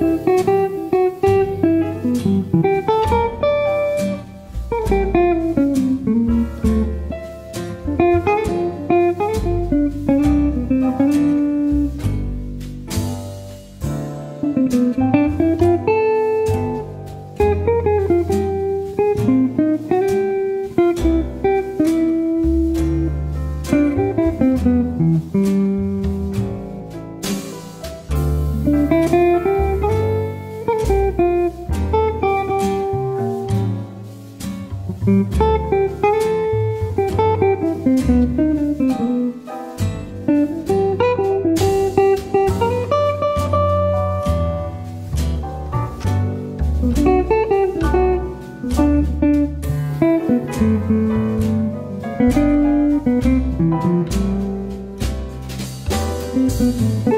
Música Thank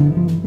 Mm-hmm.